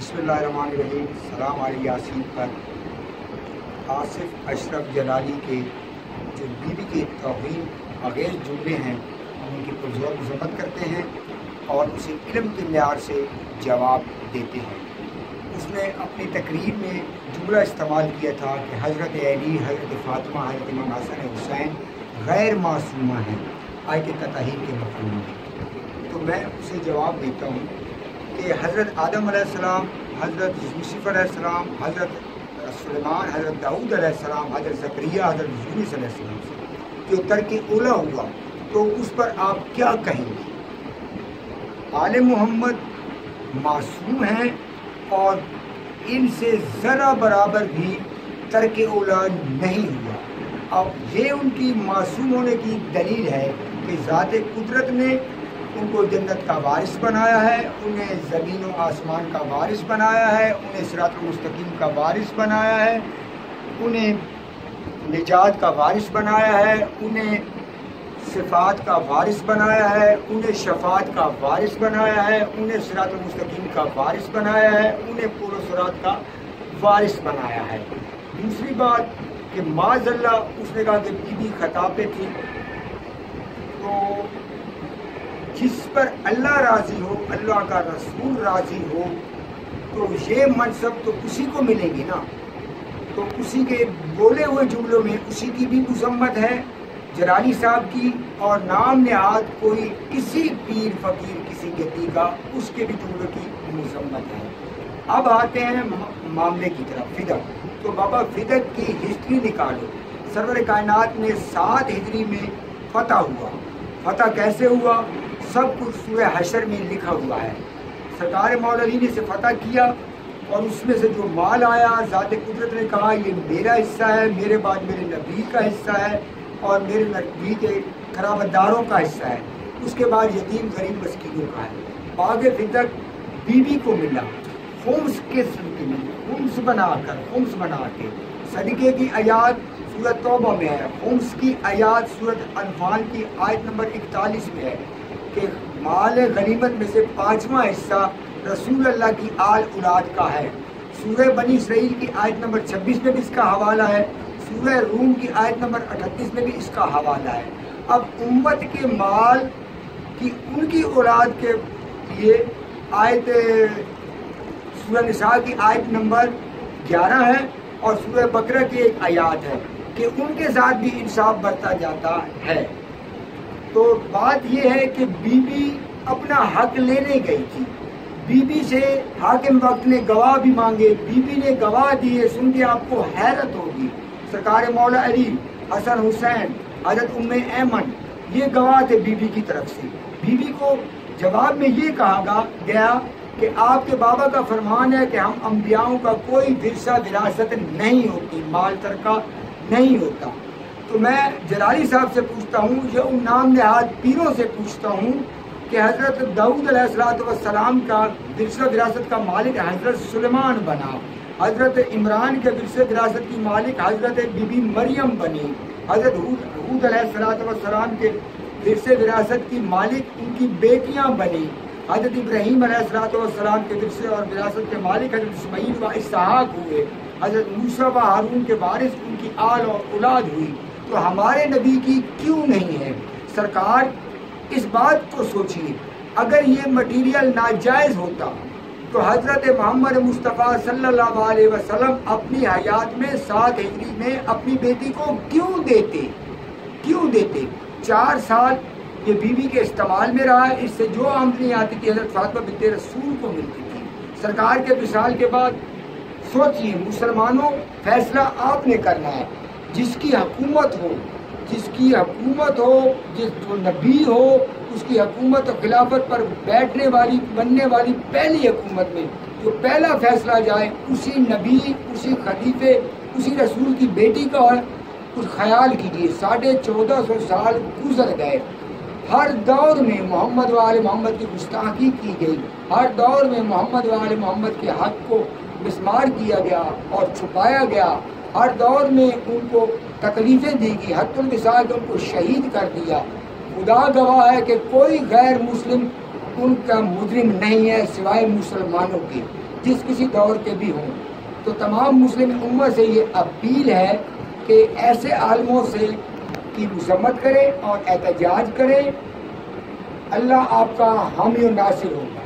बसमीम सलाम यासीन पर। आसिफ अशरफ जलाली के जो बीबी के तोहन अगेर जुमले हैं, उनकी पुरजोर मजम्मत करते हैं और उसे इलम के मैार से जवाब देते हैं। उसने अपनी तकरीर में जुमला इस्तेमाल किया था कि हज़रत अली, हज़रत फ़ातिमा, हज़रत इमाम हसन हुसैन गैर मासूमा हैं आय के के मफहूम में। तो मैं उसे जवाब देता हूँ कि हज़रत आदम सलाम हज़रत यूसुफ़ हज़रत सलेमान, हज़रत दाऊद सलाम हज़रत ज़करिया, हज़रत यूनिस सलाम से जो तरक ओला हुआ तो उस पर आप क्या कहेंगे? आल मोहम्मद मासूम हैं और इनसे ज़रा बराबर भी तरक ओला नहीं हुआ। अब ये उनकी मासूम होने की दलील है कि ज़ात कुदरत ने उनको जन्नत का वारिस बनाया है, उन्हें ज़मीन व आसमान का वारिस बनाया है, उन्हें सरात मुस्तकीम का वारिस बनाया है, उन्हें निजात का वारिस बनाया है, उन्हें सिफात का वारिस बनाया है, उन्हें शफात का वारिस बनाया है, उन्हें सरात मुस्तकीम का वारिस बनाया है, उन्हें पुरसरात का वारिस बनाया है। दूसरी बात कि माजल्ला उसने कहा कि बीबी खता पे थी तो जिस पर अल्लाह राज़ी हो, अल्लाह का रसूल राज़ी हो तो ये मनसब तो उसी को मिलेगी ना। तो उसी के बोले हुए जुमलों में उसी की भी मजम्मत है, जरानी साहब की, और नाम ने नहाद कोई किसी पीर, फकीर, किसी गति का उसके भी जुमलों की मजम्मत है। अब आते हैं मामले की तरफ़ फिदक तो बाबा फिदक की हिस्ट्री निकालो। सरवर कायनात में सात हिजरी में फतह हुआ। फतह कैसे हुआ? सब कुछ सूर्य हशर में लिखा हुआ है। सरकार मौलवी ने से फतह किया और उसमें से जो माल आया, ज़ात कुदरत ने कहा, ये मेरा हिस्सा है, मेरे बाद मेरे नबी का हिस्सा है और मेरे नबी के खराबदारों का हिस्सा है। उसके बाद यतीम, गरीब मस्किनों का है। बाग फितर बीबी को मिला होम्स के सूरत में होम्स बनाकर होम्स बना के सदक़े की आयात सूरत तोबा में है होम्स की आयात सूरत अनफाल की आयत नंबर इकतालीस में है। कि माल गनीमत में से पाँचवा हिस्सा रसूल अल्लाह की आल उलाद का है। सूर्य बनी इसराइल की आयत नंबर 26 में भी इसका हवाला है। सूर्य रूम की आयत नंबर 38 में भी इसका हवाला है। अब उम्मत के माल की, उनकी औलाद के लिए आयत सूर्य निशा की आयत नंबर 11 है और सूर्य बकरा की एक आयात है कि उनके साथ भी इंसाफ बरता जाता है। तो बात यह है कि बीबी अपना हक लेने गई थी। बीबी से हाकिम वक्त ने गवाह भी मांगे। बीबी ने गवाह दिए सुन के आपको हैरत होगी। सरकार मौला अली, हसन हुसैन, हज़रत उम्म ऐमन ये गवाह थे बीबी की तरफ़ से। बीबी को जवाब में ये कहा गया कि आपके बाबा का फरमान है कि हम अम्बियाओं का कोई विरसा विरासत नहीं होती, माल तरका नहीं होता। तो मैं जलाली साहब से पूछता हूँ, ये उन नाम नहाद पीरों से पूछता हूँ कि हज़रत दाऊद सलाम का विरसा विरासत का मालिक हज़रत सुलेमान बना। हज़रत इमरान के विरसे विरासत की मालिक हज़रत बीबी मरियम बनी। हज़रत सलाम के विरसे विरासत की मालिक उनकी बेटियाँ बनी। हज़रत इब्राहीम सलाम के विरसे और विरासत के मालिक हज़रत इसमाइल व इसहाक हुए। हज़रत मूसा व हारून के बारिश उनकी आल और औलाद हुई। तो हमारे नबी की क्यों नहीं है? सरकार, इस बात को सोचिए। अगर ये मटीरियल नाजायज़ होता तो हज़रत मोहम्मद मुस्तफ़ा सल्लल्लाहु अलैहि वसल्लम अपनी हयात में, सात हिजरी में अपनी बेटी को क्यों देते? क्यों देते? चार साल ये बीवी के इस्तेमाल में रहा, इससे जो आमदनी आती थी, हज़रत फातमा बिनते रसूल को मिलती थी। सरकार के विशाल के बाद, सोचिए, मुसलमानों, फैसला आपने करना है। जिसकी हकूमत हो, जिसकी हकूमत हो, जिस जो नबी हो, उसकी हकूमत और खिलाफत पर बैठने वाली, बनने वाली पहली हुकूमत में जो पहला फैसला जाए, उसी नबी, उसी खलीफे, उसी रसूल की बेटी का कुछ ख्याल कीजिए साढ़े चौदह सौ साल गुजर गए। हर दौर में मोहम्मद वाले मोहम्मद की गुस्ताखी की गई। हर दौर में मोहम्मद वाले मोहम्मद के हक को मिसमार किया गया और छुपाया गया। हर दौर में उनको तकलीफ़ें दी गई। हतुल मिसाल उनको शहीद कर दिया। खुदा गवाह है कि कोई गैर मुस्लिम उनका मुजरिम नहीं है, सिवाय मुसलमानों के, जिस किसी दौर के भी हों। तो तमाम मुस्लिम उम्मत से ये अपील है कि ऐसे आलमों से की मजम्मत करें और एहतजाज करें। अल्लाह आपका हामी नासिर होगा।